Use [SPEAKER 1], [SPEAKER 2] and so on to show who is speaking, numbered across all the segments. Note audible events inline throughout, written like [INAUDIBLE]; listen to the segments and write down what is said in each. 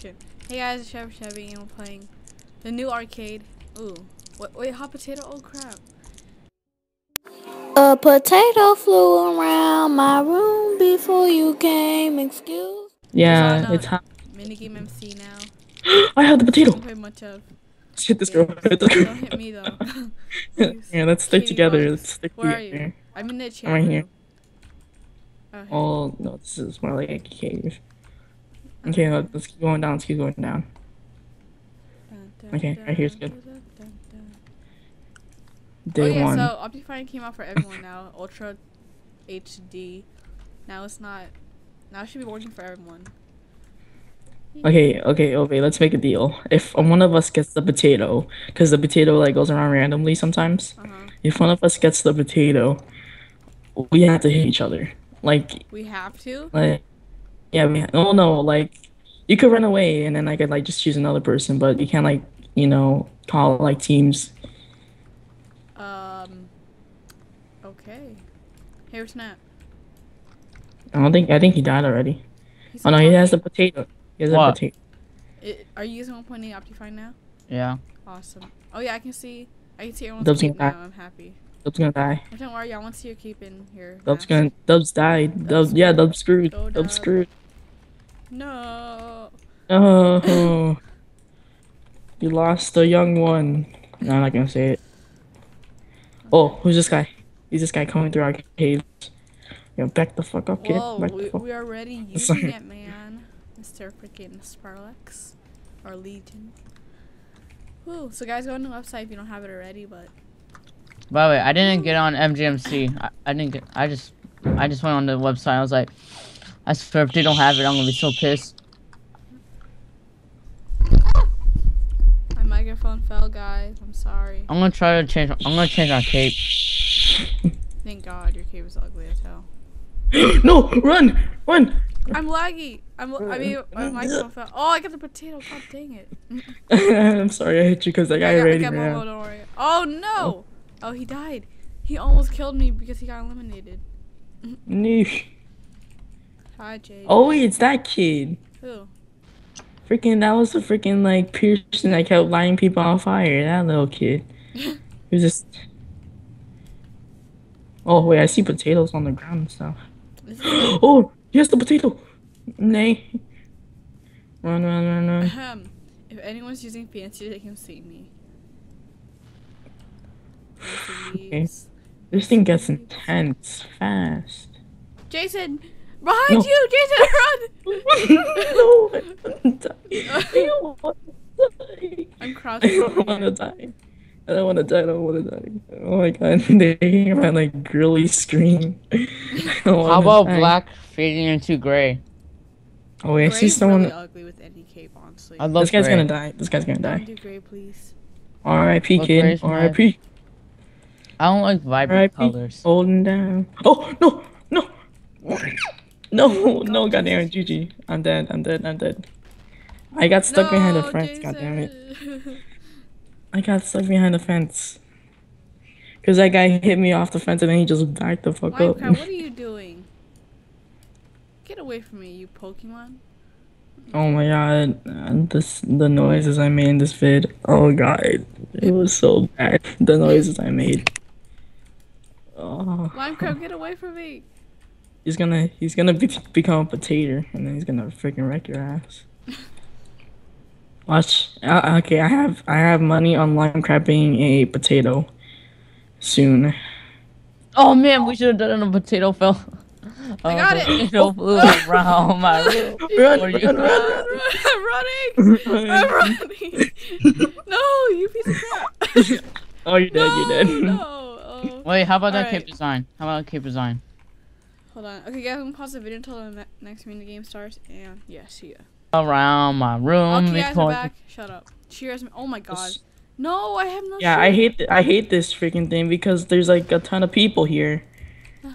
[SPEAKER 1] Hey guys, it's Chef Chevy and we're playing the new arcade. Ooh. Wait, wait, hot potato? Oh crap.
[SPEAKER 2] A potato flew around my room before you came. Excuse.
[SPEAKER 3] Yeah,
[SPEAKER 1] It's on,
[SPEAKER 3] it's hot.
[SPEAKER 1] Minigame MC now. [GASPS]
[SPEAKER 3] I have the potato.
[SPEAKER 1] Don't play much of.
[SPEAKER 3] Let's hit this girl. Hit
[SPEAKER 1] Don't hit me though. [LAUGHS] [LAUGHS]
[SPEAKER 3] Yeah, let's stick
[SPEAKER 1] Cheating
[SPEAKER 3] together.
[SPEAKER 1] bugs.
[SPEAKER 3] Let's stick
[SPEAKER 1] Where are you? I'm in the chat.
[SPEAKER 3] right here.
[SPEAKER 1] Oh.
[SPEAKER 3] Oh no, this is more like a cave. Okay, let- let's keep going down. Let's keep going down. Okay, right here's good. Day
[SPEAKER 1] oh yeah,
[SPEAKER 3] one.
[SPEAKER 1] so Optifine came out for everyone now. Ultra HD. Now it's not. Now it should be working for everyone.
[SPEAKER 3] Okay, okay, okay. Let's make a deal. If one of us gets the potato, because the potato like goes around randomly sometimes.
[SPEAKER 1] Uh huh.
[SPEAKER 3] If one of us gets the potato, we have to hit each other. Like,
[SPEAKER 1] We have to.
[SPEAKER 3] like, yeah, we. Oh no, like, you could run away and then I could like just choose another person, but you can't like, you know, call like teams.
[SPEAKER 1] Um. Okay. Here, snap.
[SPEAKER 3] I don't think. I think he died already.
[SPEAKER 1] He's
[SPEAKER 3] Oh no, he has the potato. He has
[SPEAKER 4] What?
[SPEAKER 3] a potato.
[SPEAKER 1] I- are you using 1.8 Optifine now?
[SPEAKER 4] Yeah.
[SPEAKER 1] Awesome. Oh yeah, I can see. I can see everyone's
[SPEAKER 3] Dub's gonna
[SPEAKER 1] now. I'm happy.
[SPEAKER 3] Dub's gonna die.
[SPEAKER 1] Don't worry, I want to see your keep in here.
[SPEAKER 3] Dub's
[SPEAKER 1] mask.
[SPEAKER 3] gonna. Dubs died. Dubs. Yeah, Dub's screwed.
[SPEAKER 1] Go,
[SPEAKER 3] Dub's screwed.
[SPEAKER 1] No.
[SPEAKER 3] Oh. you lost a young one. No, I'm not gonna say it. Oh, who's this guy? He's this guy coming through our caves. Yo, back the fuck up, kid.
[SPEAKER 1] Whoa,
[SPEAKER 3] Back the
[SPEAKER 1] we,
[SPEAKER 3] fuck.
[SPEAKER 1] we are already
[SPEAKER 3] Sorry. [LAUGHS]
[SPEAKER 1] using it, man. Mr. freaking Sparlex. Or Legion. Woo. So guys, go on the website if you don't have it already, but
[SPEAKER 4] By the way, I didn't get on MGMC. I, I didn't get. I just, I just went on the website. I was like, I swear if they don't have it, I'm gonna be so pissed.
[SPEAKER 1] my microphone fell, guys. I'm sorry.
[SPEAKER 4] I'm gonna try to change. I'm gonna change my cape.
[SPEAKER 1] Thank God your cape is ugly as hell. [GASPS]
[SPEAKER 3] no, run, run.
[SPEAKER 1] I'm laggy. I'm. l- I mean, my microphone fell. Oh, I got the potato. God dang it. [LAUGHS]
[SPEAKER 3] I'm sorry I hit you because that guy
[SPEAKER 1] I got, I
[SPEAKER 3] already
[SPEAKER 1] got
[SPEAKER 3] ran.
[SPEAKER 1] Momo, don't. Oh no! Oh. oh, he died. He almost killed me because he got eliminated.
[SPEAKER 3] Neesh.
[SPEAKER 1] Hi.
[SPEAKER 3] Oh wait, it's that kid.
[SPEAKER 1] Who?
[SPEAKER 3] Freaking, that was the freaking like Pearson that kept lighting people on fire. That little kid. [LAUGHS] He was just. Oh wait, I see potatoes on the ground and stuff. [GASPS] Oh, yes, the potato. Nay. Run, run, run, run.
[SPEAKER 1] Ahem. If anyone's using fancy, they can see me. [SIGHS]
[SPEAKER 3] Okay. This thing gets intense fast.
[SPEAKER 1] Jason, behind
[SPEAKER 3] No.
[SPEAKER 1] you, Jason, [LAUGHS] run!
[SPEAKER 3] no, I don't die. I don't want to die.
[SPEAKER 1] I'm
[SPEAKER 3] I don't want to die. I don't want to die. I don't want to die. Oh my god, [LAUGHS] they hear my like girly scream.
[SPEAKER 4] How about
[SPEAKER 3] die.
[SPEAKER 4] black fading into gray?
[SPEAKER 3] Oh wait, I see someone.
[SPEAKER 1] really ugly with any cape, honestly.
[SPEAKER 4] I love
[SPEAKER 3] This guy's
[SPEAKER 4] gray.
[SPEAKER 3] gonna die. This guy's gonna
[SPEAKER 1] Don't
[SPEAKER 3] die.
[SPEAKER 1] do gray, please.
[SPEAKER 3] R.I.P.
[SPEAKER 4] Look,
[SPEAKER 3] kid.
[SPEAKER 4] Gray's nice.
[SPEAKER 3] R.I.P.
[SPEAKER 4] I don't like vibrant
[SPEAKER 3] R.I.P.
[SPEAKER 4] colors.
[SPEAKER 3] Holding down. Oh no, no, no, [LAUGHS] no! Goddamn, it, GG. I'm dead. I'm dead. I'm dead. I got stuck behind the fence. Goddamn it. I got stuck behind the fence. Cause that guy hit me off the fence and then he just backed the fuck up.
[SPEAKER 1] Minecraft, what are [LAUGHS] you doing? Get away from me, you Pokemon.
[SPEAKER 3] oh my god, this the noises I made in this vid. Oh god, it was so bad. The noises I made. Oh,
[SPEAKER 1] Minecraft, get away from me.
[SPEAKER 3] He's gonna he's gonna be, become a potato and then he's gonna freaking wreck your ass. Watch. Uh, okay, I have I have money on lime crapping a potato soon.
[SPEAKER 4] Oh man, we should have done it. A potato fell.
[SPEAKER 1] I got
[SPEAKER 4] the
[SPEAKER 1] it. [LAUGHS]
[SPEAKER 4] Potato flew around my [LAUGHS] room. [LAUGHS]
[SPEAKER 3] Run,
[SPEAKER 4] What are you-
[SPEAKER 3] run, run,
[SPEAKER 1] Run,
[SPEAKER 3] run.
[SPEAKER 1] run, I'm running. I'm running. no, you piece of crap.
[SPEAKER 3] Oh, you're dead.
[SPEAKER 1] no,
[SPEAKER 3] You're dead.
[SPEAKER 1] No. Oh.
[SPEAKER 4] Wait, how about that
[SPEAKER 1] Alright.
[SPEAKER 4] cape design? How about cape design?
[SPEAKER 1] Hold on. Okay, guys, I'm gonna pause the video until the ne- next mini game starts. And yeah, see ya.
[SPEAKER 4] Around my room.
[SPEAKER 1] Okay, guys, back. Shut up. Cheers. Oh my god. No, I have no.
[SPEAKER 3] Yeah, I hate I hate this freaking thing because there's like a ton of people here. [LAUGHS]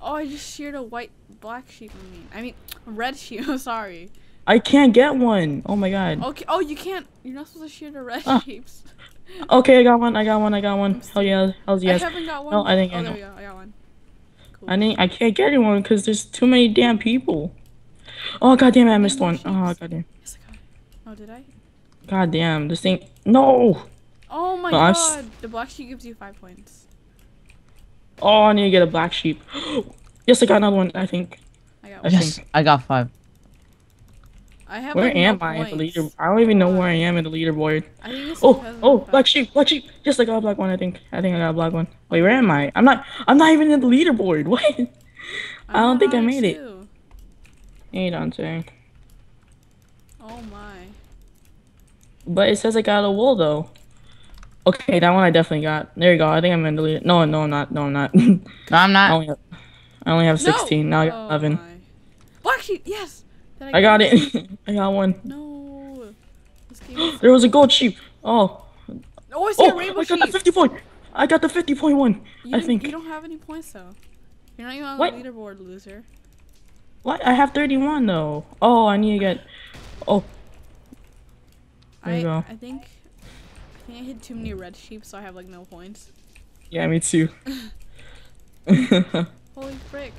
[SPEAKER 1] Oh, I just sheared a white, black sheep. I mean, I mean, red sheep. [LAUGHS] I'm sorry.
[SPEAKER 3] I can't get one. Oh my god.
[SPEAKER 1] Okay. Oh, you can't. You're not supposed to shear the red
[SPEAKER 3] Ah.
[SPEAKER 1] sheeps. [LAUGHS]
[SPEAKER 3] Okay, I got one. I got one. I got one. Hell yeah. Hell yes.
[SPEAKER 1] I haven't got one.
[SPEAKER 3] No, I think
[SPEAKER 1] oh,
[SPEAKER 3] I
[SPEAKER 1] there
[SPEAKER 3] know.
[SPEAKER 1] we go. I got one. Cool.
[SPEAKER 3] I need. I can't get anyone because there's too many damn people. Oh god damn it, I missed
[SPEAKER 1] more
[SPEAKER 3] one. Oh
[SPEAKER 1] sheeps.
[SPEAKER 3] god damn.
[SPEAKER 1] Yes, I got it. Oh, did I?
[SPEAKER 3] God damn, this thing. No.
[SPEAKER 1] Oh my
[SPEAKER 3] No, I s-
[SPEAKER 1] god. The black sheep gives you five points.
[SPEAKER 3] Oh, I need to get a black sheep. [GASPS] yes, I got another one. I think.
[SPEAKER 1] I got
[SPEAKER 3] I
[SPEAKER 1] one.
[SPEAKER 4] Yes,
[SPEAKER 3] think-
[SPEAKER 4] I got five.
[SPEAKER 1] I have
[SPEAKER 3] Where
[SPEAKER 1] like, no
[SPEAKER 3] am I in the
[SPEAKER 1] points.
[SPEAKER 3] leader? I don't even know where I am in the leaderboard.
[SPEAKER 1] I think it's
[SPEAKER 3] Oh, oh, black sheep, black sheep. Yes, I got a black one. I think. I think I got a black one. Wait, where am I? I'm not. I'm not even in the leaderboard. [LAUGHS] What? I don't think I
[SPEAKER 1] on
[SPEAKER 3] made it.
[SPEAKER 1] too.
[SPEAKER 3] Hey, Dante.
[SPEAKER 1] Oh my.
[SPEAKER 3] But it says I got a wool though. Okay, that one I definitely got. There you go. I think I'm in the leader. No, no, I'm not. No, I'm not. I
[SPEAKER 4] No, I'm not. [LAUGHS]
[SPEAKER 3] only have. I only have
[SPEAKER 1] No!
[SPEAKER 3] 16. Now I got
[SPEAKER 1] Oh
[SPEAKER 3] 11.
[SPEAKER 1] my. Black sheep. Yes. Did
[SPEAKER 3] I got it. [LAUGHS] I got one.
[SPEAKER 1] No. This game is
[SPEAKER 3] There was a gold sheep. Oh,
[SPEAKER 1] Oh, I see a
[SPEAKER 3] oh,
[SPEAKER 1] rainbow
[SPEAKER 3] I got the 50 point. I got the 50 point one.
[SPEAKER 1] You
[SPEAKER 3] I think.
[SPEAKER 1] you don't have any points though. You're not even on
[SPEAKER 3] What?
[SPEAKER 1] the leaderboard, loser.
[SPEAKER 3] What? I have 31 though. Oh, I need to get. Oh, There
[SPEAKER 1] I
[SPEAKER 3] you go.
[SPEAKER 1] I think I think I hit too many red sheep, so I have like no points.
[SPEAKER 3] yeah, me too. [LAUGHS] [LAUGHS]
[SPEAKER 1] Holy frick!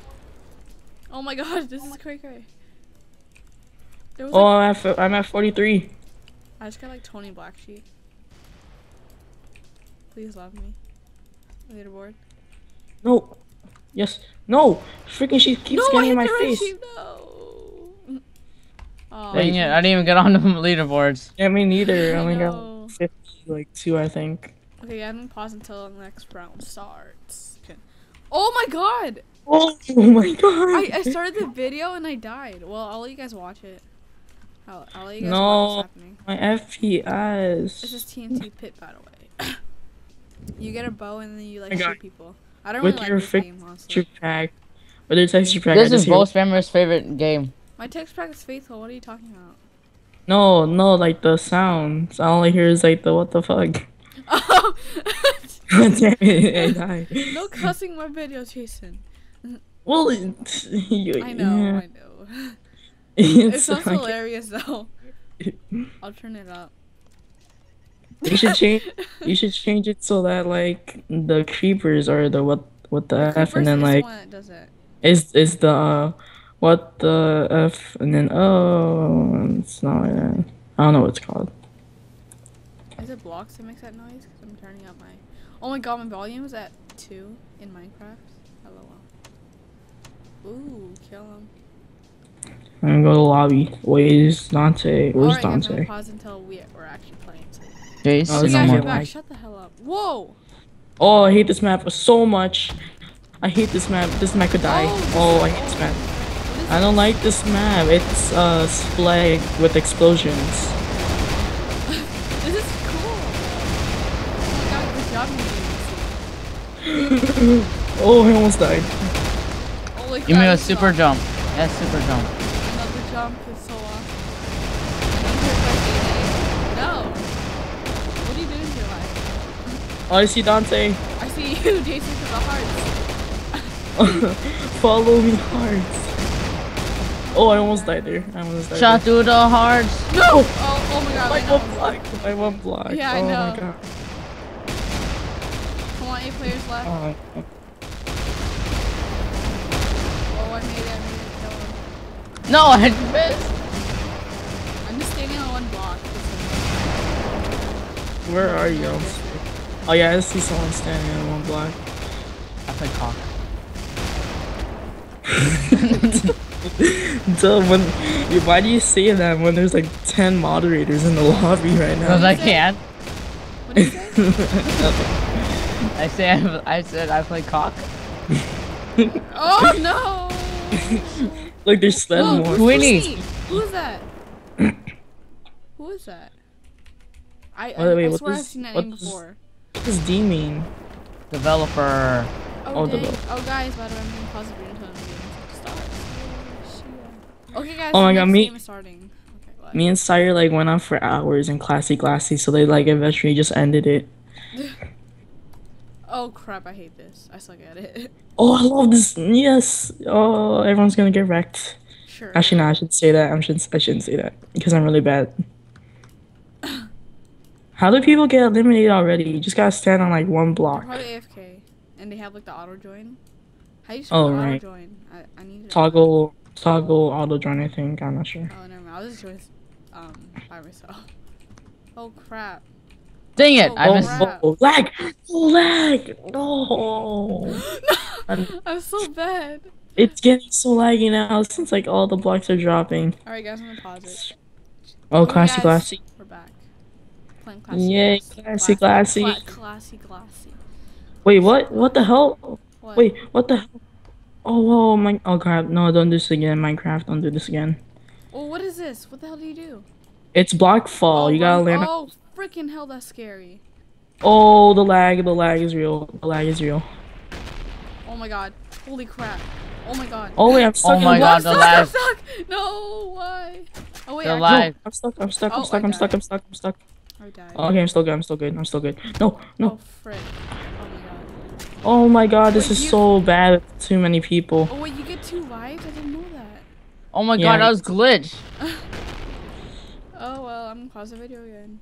[SPEAKER 1] Oh my god, this is cray cray. There was
[SPEAKER 3] oh,
[SPEAKER 1] like,
[SPEAKER 3] I'm at, I'm at 43.
[SPEAKER 1] I just got like 20 black sheep. Please love me. Leaderboard.
[SPEAKER 3] No. Yes. No. Freaking sheep keeps
[SPEAKER 1] no,
[SPEAKER 3] getting
[SPEAKER 1] hit
[SPEAKER 3] in my
[SPEAKER 1] the red
[SPEAKER 3] face.
[SPEAKER 1] sheep. No. [LAUGHS] Oh,
[SPEAKER 4] Dang it, I didn't even get on the leaderboards.
[SPEAKER 3] Yeah, me neither. I
[SPEAKER 1] I
[SPEAKER 3] only got 50, like two, I think.
[SPEAKER 1] Okay, I'm gonna pause until the next round starts. Okay. Oh my god!
[SPEAKER 3] Oh, [LAUGHS] oh, my god.
[SPEAKER 1] I, I started the video and I died. Well, I'll let you guys watch it. I'll, I'll let you guys
[SPEAKER 3] No.
[SPEAKER 1] watch what's happening.
[SPEAKER 3] my FPS.
[SPEAKER 1] This is TNT Pit, by the way. [LAUGHS] you get a bow and then you like shoot people. I don't
[SPEAKER 3] With
[SPEAKER 1] really
[SPEAKER 3] your
[SPEAKER 1] like this
[SPEAKER 3] frick-
[SPEAKER 1] game, honestly.
[SPEAKER 3] pack. With their texture pack,
[SPEAKER 4] This is
[SPEAKER 3] hear-
[SPEAKER 4] both spammers' favorite game.
[SPEAKER 1] My text pack is faithful. What are you talking about?
[SPEAKER 3] No, no, like the sounds. All I hear is like the what the fuck. [LAUGHS]
[SPEAKER 1] Oh, [LAUGHS]
[SPEAKER 3] damn it, I died.
[SPEAKER 1] no cussing my video, Jason.
[SPEAKER 3] Well, you,
[SPEAKER 1] I know,
[SPEAKER 3] yeah,
[SPEAKER 1] I know. [LAUGHS] It
[SPEAKER 3] it's
[SPEAKER 1] sounds hilarious though. [LAUGHS] I'll turn it up.
[SPEAKER 3] you should change. You [LAUGHS] should change it so that like the creepers are the what what the F and then like
[SPEAKER 1] one that does it.
[SPEAKER 3] is is the uh, what the F and then oh it's not that. I don't know what it's called.
[SPEAKER 1] Is it blocks that makes that noise? Because I'm turning up my. Oh my god, my volume is at two in Minecraft. Hello. Ooh, kill him.
[SPEAKER 3] I'm gonna go to the lobby. Where's Dante? Where's
[SPEAKER 1] Alright, guys, I'm gonna
[SPEAKER 3] Dante?
[SPEAKER 1] pause until we, we're actually playing.
[SPEAKER 4] Jace,
[SPEAKER 3] Oh,
[SPEAKER 1] Oh,
[SPEAKER 3] this
[SPEAKER 1] yeah,
[SPEAKER 3] is more
[SPEAKER 1] back. Shut the hell up. Whoa!
[SPEAKER 3] Oh, I hate this map so much. I hate this map. This map could die.
[SPEAKER 1] Oh,
[SPEAKER 3] Oh, I hate this map.
[SPEAKER 1] What is
[SPEAKER 3] I don't like this map. It's uh splag with explosions. [LAUGHS]
[SPEAKER 1] This is cool. Oh my god, good job you doing this. [LAUGHS]
[SPEAKER 3] Oh, I almost died.
[SPEAKER 1] Holy
[SPEAKER 4] give me
[SPEAKER 1] crap,
[SPEAKER 4] a super
[SPEAKER 1] suck.
[SPEAKER 4] jump. Yes, super jump.
[SPEAKER 1] Another jump is so awesome. Are you here for a day? No. What are you doing in your life?
[SPEAKER 3] Oh, I see Dante.
[SPEAKER 1] I see you, [LAUGHS] Jason, to the hearts. [LAUGHS]
[SPEAKER 3] Follow me hearts. Oh, I almost died there. I almost died
[SPEAKER 4] Shot
[SPEAKER 3] there.
[SPEAKER 4] through the hearts.
[SPEAKER 1] No! Oh, oh my god,
[SPEAKER 3] My
[SPEAKER 1] I know.
[SPEAKER 3] one block. My one block.
[SPEAKER 1] Yeah, I
[SPEAKER 3] oh
[SPEAKER 1] know.
[SPEAKER 3] my god.
[SPEAKER 1] Come on, eight players left.
[SPEAKER 3] Oh,
[SPEAKER 1] Oh, I made it, I made it. Kill him.
[SPEAKER 4] No, I missed.
[SPEAKER 1] I'm just standing on one block.
[SPEAKER 3] where are you? Oh yeah, I see someone standing on one block.
[SPEAKER 4] I played cock. [LAUGHS]
[SPEAKER 3] Duh, when, why do you say that when there's like 10 moderators in the [LAUGHS] lobby right now?
[SPEAKER 4] Because
[SPEAKER 3] now?
[SPEAKER 4] I can't.
[SPEAKER 1] What did you say? [LAUGHS]
[SPEAKER 4] I say I said I play cock.
[SPEAKER 1] oh no!
[SPEAKER 3] Like there's sled
[SPEAKER 1] Whoa,
[SPEAKER 3] more.
[SPEAKER 4] Queenie.
[SPEAKER 1] Queenie! Who is that? Who is that? I, I,
[SPEAKER 3] Wait, wait,
[SPEAKER 1] I
[SPEAKER 3] what
[SPEAKER 1] swear I've seen that
[SPEAKER 3] what
[SPEAKER 1] name
[SPEAKER 3] does-
[SPEAKER 1] before.
[SPEAKER 3] What does D mean?
[SPEAKER 4] Developer.
[SPEAKER 1] Oh,
[SPEAKER 3] Oh, the
[SPEAKER 1] dang.
[SPEAKER 3] boat.
[SPEAKER 1] oh guys, by the way, I'm doing pause the video until the game starts. Oh. Okay, guys.
[SPEAKER 3] Oh my
[SPEAKER 1] the
[SPEAKER 3] God, me-
[SPEAKER 1] game is starting. Okay.
[SPEAKER 3] Me and Sire like went on for hours in Classy Glassy, so they like eventually just ended it. [LAUGHS]
[SPEAKER 1] Oh crap! I hate this. I suck at it. [LAUGHS]
[SPEAKER 3] Oh, I love this. Yes. Oh, everyone's gonna get wrecked.
[SPEAKER 1] sure.
[SPEAKER 3] Actually, no, I should say that. I shouldn't. I shouldn't say that because I'm really bad. [LAUGHS] How do people get eliminated already? You just gotta stand on like one block.
[SPEAKER 1] Probably AFK, and they have like the auto join. How do you
[SPEAKER 3] Oh,
[SPEAKER 1] spell auto
[SPEAKER 3] right.
[SPEAKER 1] join? I, I need to
[SPEAKER 3] Toggle toggle auto join. I think I'm not sure.
[SPEAKER 1] Oh, never mind. I'll just join um by myself. Oh crap.
[SPEAKER 4] Dang it!
[SPEAKER 1] Oh,
[SPEAKER 4] I
[SPEAKER 3] Oh,
[SPEAKER 4] missed.
[SPEAKER 3] oh, lag, oh, lag. No, [LAUGHS]
[SPEAKER 1] I'm so bad.
[SPEAKER 3] it's getting so laggy now since like all the blocks are dropping.
[SPEAKER 1] Alright guys, I'm gonna pause it.
[SPEAKER 3] Oh,
[SPEAKER 1] Oh,
[SPEAKER 3] classy,
[SPEAKER 1] yes.
[SPEAKER 3] classy.
[SPEAKER 1] We're back. Playing classy.
[SPEAKER 3] Yay, classy, classy.
[SPEAKER 1] Cla- classy, classy.
[SPEAKER 3] Wait, what? What the hell?
[SPEAKER 1] What?
[SPEAKER 3] Wait, what the hell? Oh, whoa, my. Oh crap! No, don't do this again, Minecraft. Don't do this again.
[SPEAKER 1] Oh, what is this? What the hell do you do?
[SPEAKER 3] It's block fall. Oh, you gotta land.
[SPEAKER 1] Oh, freaking hell, that's scary.
[SPEAKER 3] Oh, the lag. The lag is real. The lag is real.
[SPEAKER 1] Oh my god. Holy crap. Oh my god.
[SPEAKER 3] Oh wait, I'm [LAUGHS] stuck.
[SPEAKER 4] Oh
[SPEAKER 3] my
[SPEAKER 4] God,
[SPEAKER 3] the
[SPEAKER 1] I'm stuck, I'm stuck. No, why? Oh wait,
[SPEAKER 4] The
[SPEAKER 1] I,
[SPEAKER 4] lag.
[SPEAKER 3] No, I'm stuck. I'm stuck.
[SPEAKER 1] Oh,
[SPEAKER 3] I'm stuck.
[SPEAKER 1] I
[SPEAKER 3] I'm stuck. I'm stuck. I'm stuck.
[SPEAKER 1] I died.
[SPEAKER 3] Okay, I'm still good. I'm still good. I'm still good. No, no.
[SPEAKER 1] Oh frick. Oh my god.
[SPEAKER 3] Oh my god, this
[SPEAKER 1] Wait,
[SPEAKER 3] is
[SPEAKER 1] you-
[SPEAKER 3] so bad. Too many people.
[SPEAKER 1] Oh wait, you get two lives? I didn't know that.
[SPEAKER 4] Oh my
[SPEAKER 3] Yeah.
[SPEAKER 4] god, that was glitch. [LAUGHS]
[SPEAKER 1] Oh well, I'm gonna pause the video again.